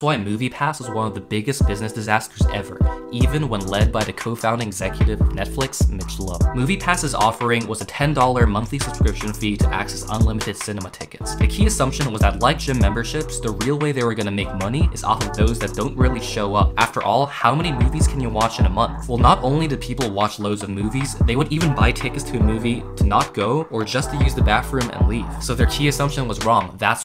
That's why MoviePass was one of the biggest business disasters ever, even when led by the co-founding executive of Netflix, Mitch Lowe. MoviePass's offering was a $10 monthly subscription fee to access unlimited cinema tickets. The key assumption was that like gym memberships, the real way they were gonna make money is off of those that don't really show up. After all, how many movies can you watch in a month? Well, not only did people watch loads of movies, they would even buy tickets to a movie to not go or just to use the bathroom and leave. So their key assumption was wrong. That's